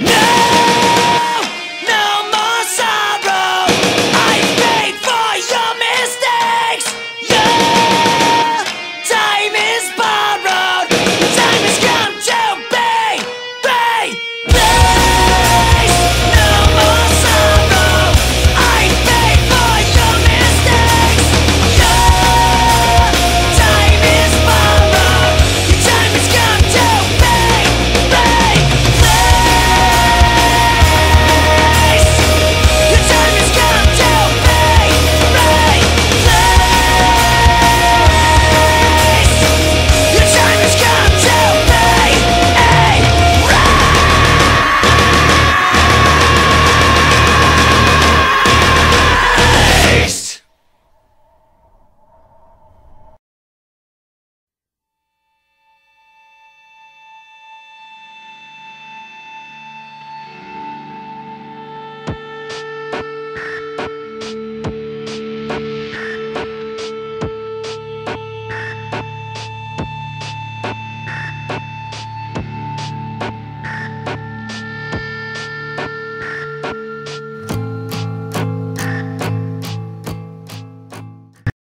No!